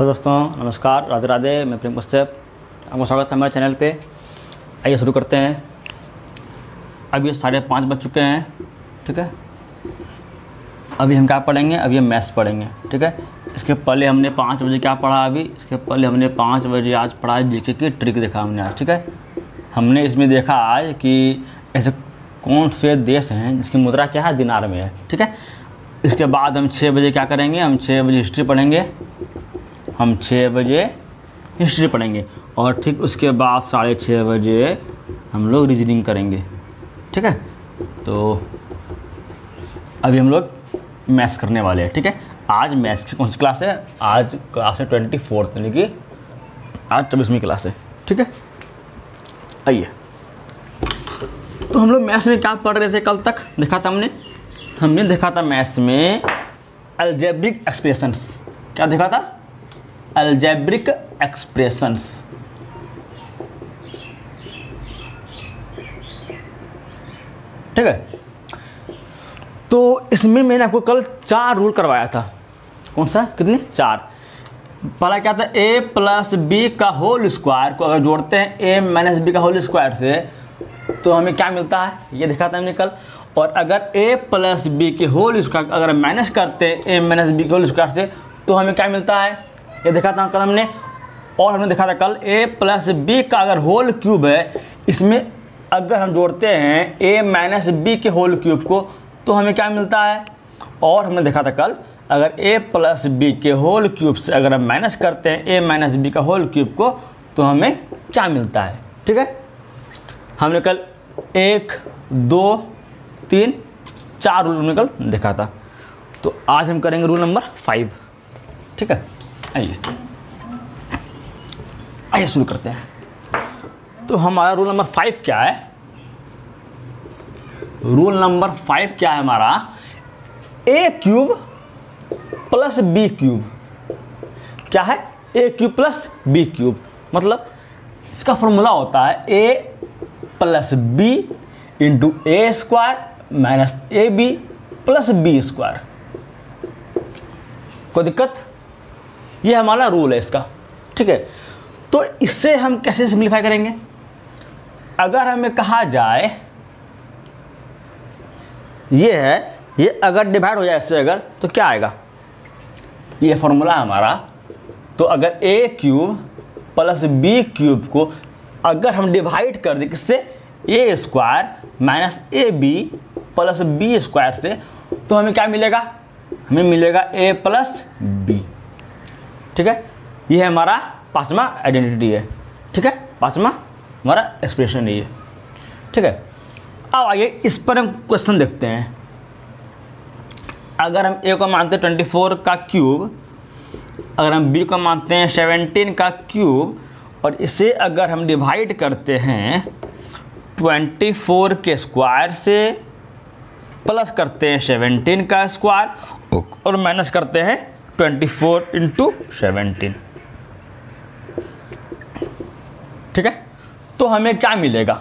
Hello दोस्तों, नमस्कार, राधे राधे, मैं प्रेम कश्यप। आपका स्वागत है हमारे चैनल पे। आइए शुरू करते हैं। ये साढ़े पाँच बज चुके हैं, ठीक है? अभी हम क्या पढ़ेंगे? अभी हम मैथ्स पढ़ेंगे, ठीक है? इसके पहले हमने पाँच बजे क्या पढ़ा अभी? इसके पहले हमने पाँच बजे आज पढ़ा जीके की ट्रिक देखा हमने आज ठीक है? हमने इसमें देखा आज कि ऐसे कौन से देश हैं जिसकी मुद्रा क्या है? दिनार में है, ठीक है? इसके बाद हम छः बजे क्या करेंगे? हम छः बजे हिस्ट्री पढ़ेंगे। हम छः बजे हिस्ट्री पढ़ेंगे और ठीक उसके बाद साढ़े छः बजे हम लोग रीजनिंग करेंगे। ठीक है? तो अभी हम लोग मैथ्स करने वाले हैं, ठीक है? आज मैथ्स की कौन सी क्लास है? आज क्लास है ट्वेंटी फोर्थ यानी कि आज चौबीसवीं क्लास है, ठीक है? आइए। तो हम लोग मैथ्स में क्या पढ़ रहे थे कल तक? देखा था हमने? हमने देखा था मैथ्स में अल्जेब्रिक एक्सप्रेशंस क्या देखा था? अल्जेब्रिक एक्सप्रेशंस ठीक है? तो इसमें मैंने आपको कल चार रूल करवाया था। कौन सा? कितने? चार। पहला क्या था? ए प्लस बी का होल स्क्वायर को अगर जोड़ते हैं ए माइनस बी का होल स्क्वायर से तो हमें क्या मिलता है? ये देखा था हमने कल। और अगर ए प्लस बी के होल स्क्वायर अगर माइनस करते हैं ए माइनस बी के होल स्क्वायर से तो हमें क्या मिलता है? ये देखा था कल हमने, और हमने देखा था कल ए प्लस बी का अगर होल क्यूब है, इसमें अगर हम जोड़ते हैं ए माइनस बी के होल क्यूब को तो हमें क्या मिलता है? और हमने देखा था कल, अगर ए प्लस बी के होल क्यूब से अगर हम माइनस करते हैं ए माइनस बी का होल क्यूब को तो हमें क्या मिलता है? ठीक है? हमने कल एक, दो, तीन, चार रूल हमने कल देखा था। तो आज हम करेंगे रूल नंबर फाइव ठीक है? आइए। आइए शुरू करते हैं। तो हमारा रूल नंबर फाइव क्या है? रूल नंबर फाइव क्या है हमारा? A cube plus B cube क्या है? A cube plus B cube मतलब इसका फॉर्मूला होता है A plus B into A square minus A B plus B square कोई दिक्कत? ये हमारा रूल है इसका, ठीक है? तो इससे हम कैसे सिंप्लीफाई करेंगे? अगर हमें कहा जाए, ये है, ये अगर डिवाइड हो जाए इससे अगर तो क्या आएगा? ये फॉर्मूला हमारा तो अगर A cube plus B cube को अगर हम डिवाइड कर दें किससे? A square minus A B plus B square से तो हमें क्या मिलेगा? हमें मिलेगा ए प्लस बी ठीक है? ये हमारा पांचवा आइडेंटिटी है। ठीक है? पाँचवा हमारा एक्सप्रेशन है ये। ठीक है? अब आइए इस पर हम क्वेश्चन देखते हैं। अगर हम ए को मानते हैं ट्वेंटी फोर का क्यूब अगर हम बी को मानते हैं सेवेंटीन का क्यूब और इसे अगर हम डिवाइड करते हैं ट्वेंटी फोर के स्क्वायर से प्लस करते हैं सेवेंटीन का स्क्वायर और माइनस करते हैं ट्वेंटी फोर इंटू सेवेंटीन ठीक है? तो हमें क्या मिलेगा?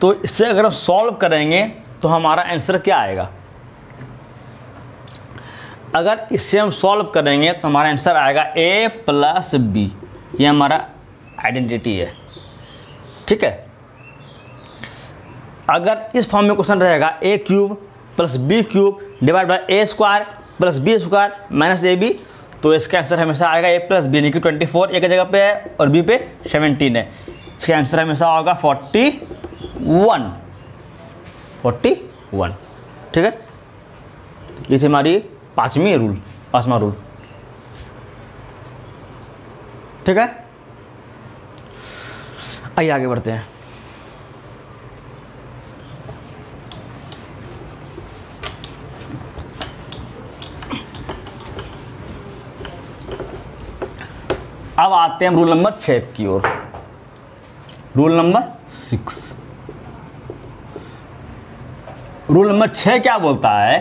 तो इससे अगर हम सॉल्व करेंगे तो हमारा आंसर क्या आएगा? अगर इससे हम सॉल्व करेंगे तो हमारा आंसर आएगा ए प्लस बी ये हमारा आइडेंटिटी है। ठीक है? अगर इस फॉर्म में क्वेश्चन रहेगा A cube plus B cube divide by A square plus B square minus A B तो इसका आंसर हमेशा आएगा ए प्लस बी, यानी कि ट्वेंटी फोर एक जगह पे है और बी पे सेवेंटीन है। इसका आंसर हमेशा होगा फोर्टी वन। फोर्टी वन, ठीक है? ये थी हमारी पांचवी रूल पांचवा रूल ठीक है? आइए आगे बढ़ते हैं। अब आते हैं रूल नंबर छः की ओर। Rule number six rule number छः क्या बोलता है?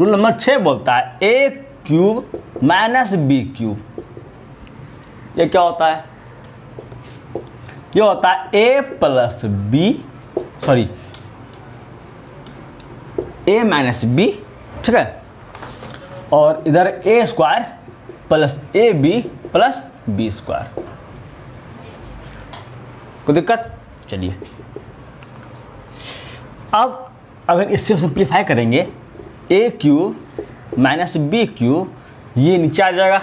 रूल नंबर छः बोलता है A cube minus B cube ये क्या होता है? ये होता है A plus B sorry A minus B ठीक है? और इधर A square plus A B plus B square कोई दिक्कत चलिए अब अगर इससे सिंप्लीफाई करेंगे A cube minus B cube ये नीचे आ जाएगा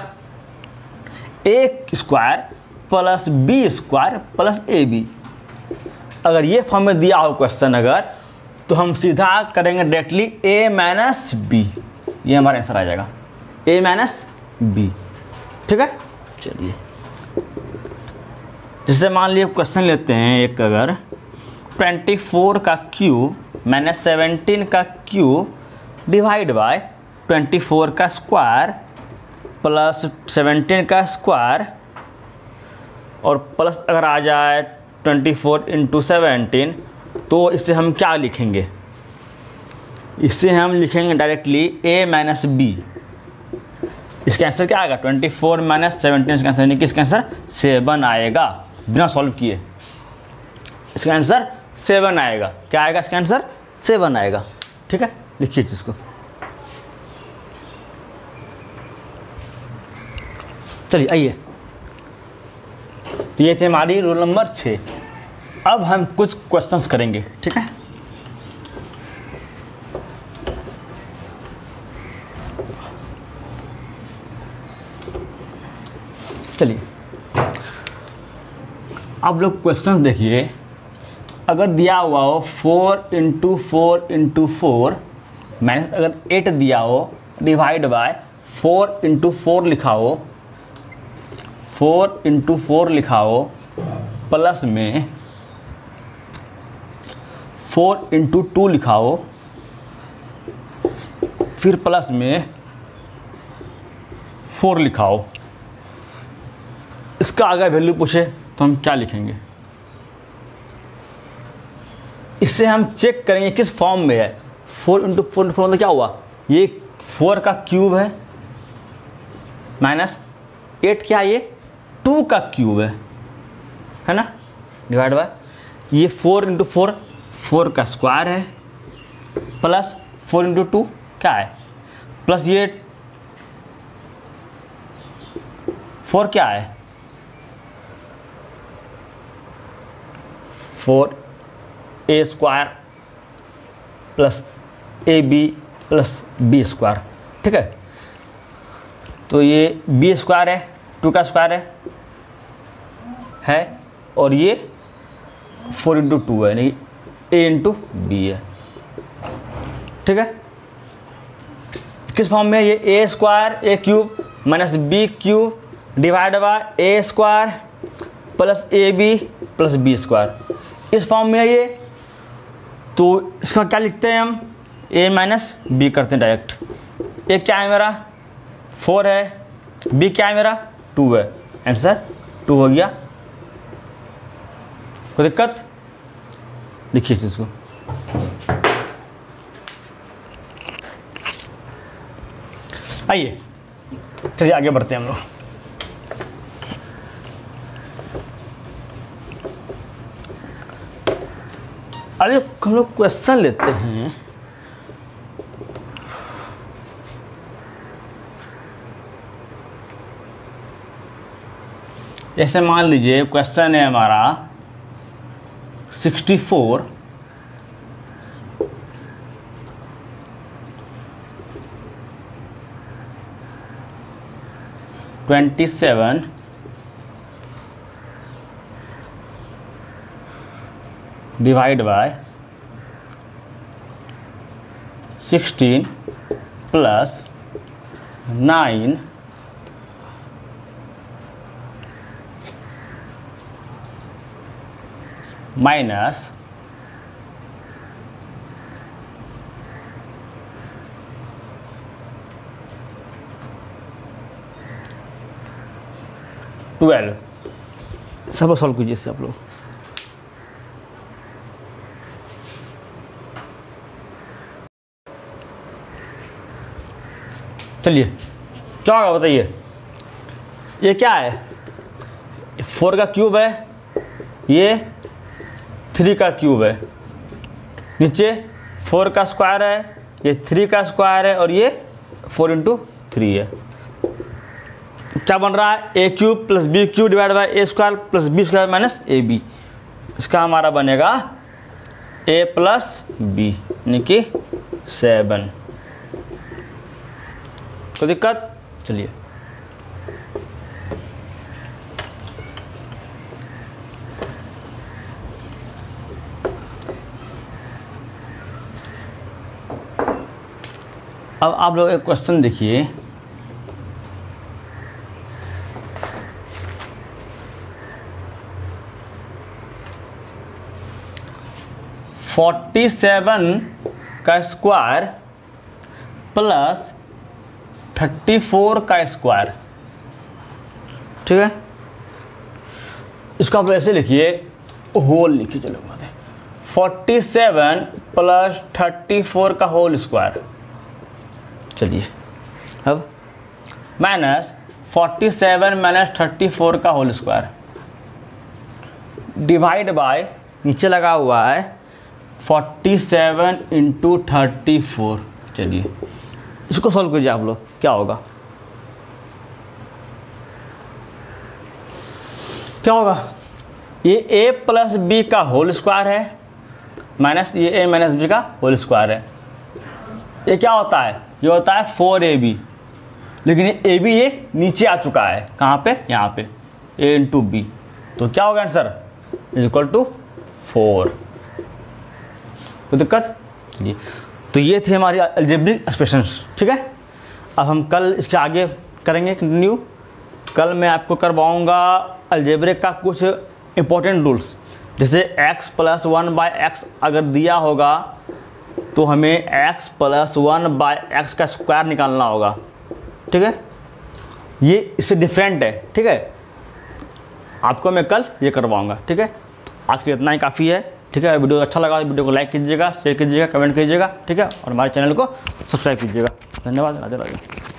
A square plus B square plus A B अगर ये फॉर्म में दिया हो क्वेश्चन अगर तो हम सीधा करेंगे डायरेक्टली ए माइनस बी ये हमारा आंसर आ जाएगा ए माइनस बी ठीक है चलिए जैसे मान लीजिए क्वेश्चन लेते हैं, एक अगर 24 का क्यूब माइनस सेवनटीन का क्यूब डिवाइड बाय 24 का स्क्वायर प्लस 17 का स्क्वायर और प्लस अगर आ जाए 24 फोर इंटू सेवनटीन तो इसे हम क्या लिखेंगे? इसे हम लिखेंगे डायरेक्टली ए माइनस बी इसका आंसर क्या आएगा? 24 फोर माइनस सेवनटीन इसका आंसर यानी कि इसका आंसर सेवन आएगा। बिना सॉल्व किए। इसका आंसर सेवन आएगा। क्या आएगा इसका आंसर सेवन आएगा। ठीक है? लिखिए इसको। चलिए, आइए। तो ये थे हमारी रोल नंबर छः अब हम कुछ क्वेश्चंस करेंगे। ठीक है? चलिए। अब लोग क्वेश्चंस देखिए। अगर दिया हुआ हो four into four into four minus अगर एट दिया हो divide by four into four लिखा हो फोर इंटू फोर लिखा हो प्लस में फोर इंटू टू लिखा हो, फिर प्लस में फोर लिखा हो। इसका अगर वैल्यू पूछे तो हम क्या लिखेंगे? इससे हम चेक करेंगे किस फॉर्म में है। Four into four into four मतलब क्या हुआ? ये फोर का क्यूब है। माइनस एट क्या ये? टू का क्यूब है। है ना? डिवाइड बाय ये फोर इंटू फोर फोर का स्क्वायर है। प्लस फोर इंटू टू क्या है? प्लस ये फोर क्या है? Four A square plus A B plus B square ठीक है? तो ये बी स्क्वायर है टू का स्क्वायर है है, और ये फोर इंटू टू है नहीं ए इंटू बी है। ठीक है? किस फॉर्म में ये? A square A cube minus B cube divide by A square plus A B plus B square इस फॉर्म में है ये। तो इसका क्या लिखते हैं हम? ए माइनस बी करते हैं डायरेक्ट ए क्या है मेरा? फोर है। बी क्या है मेरा? टू है। आंसर टू हो गया। कोई दिक्कत? लिखिए इसको आइए, चलिए आगे बढ़ते हैं हम लोग। अरे हम लोग क्वेश्चन लेते हैं। जैसे मान लीजिए क्वेश्चन है हमारा 64 27 divide by sixteen plus nine minus twelve. सब सॉल्व कीजिए आप लोग। चलिए क्या होगा बताइए। ये क्या है? फोर का क्यूब है, ये थ्री का क्यूब है। नीचे फोर का स्क्वायर है, ये थ्री का स्क्वायर है और ये फोर इंटू थ्री है। क्या बन रहा है? A cube plus B cube divide by A square plus B square minus A B इसका हमारा बनेगा ए प्लस बी यानी कि सेवन कोई दिक्कत? चलिए। अब आप लोग एक क्वेश्चन देखिए। फोर्टी सेवन का स्क्वायर प्लस थर्टी फोर का स्क्वायर। ठीक है? इसको आप ऐसे लिखिए होल लिखिए, चलो बात forty seven plus thirty four का होल स्क्वायर चलिए, अब minus forty seven minus thirty four का होल स्क्वायर डिवाइड बाय नीचे लगा हुआ है, forty seven into thirty four. चलिए इसको सॉल्व कीजिए आप लोग, क्या होगा? क्या होगा? ये ए प्लस बी का होल स्क्वायर है माइनस ये ए माइनस बी का होल स्क्वायर है। ये क्या होता है? ये होता है फोर ए बी लेकिन ए बी ये नीचे आ चुका है। कहाँ पे? यहाँ पे। ए इंटू बी तो क्या होगा answer is equal to four कोई दिक्कत? तो ये थे हमारी अल्जेब्रिक एक्सप्रेशंस ठीक है? अब हम कल इसके आगे करेंगे कंटिन्यू कल मैं आपको करवाऊँगा अल्जेब्रिक का कुछ इंपॉर्टेंट रूल्स जैसे x plus one by x अगर दिया होगा तो हमें x plus one by x का स्क्वायर निकालना होगा। ठीक है? ये इससे डिफरेंट है, ठीक है? आपको मैं कल ये करवाऊँगा, ठीक है? आज के इतना ही, काफ़ी है। ठीक है? वीडियो अच्छा लगा वीडियो को लाइक कीजिएगा शेयर कीजिएगा कमेंट कीजिएगा, ठीक है? और हमारे चैनल को सब्सक्राइब कीजिएगा। धन्यवाद, राधे राधे।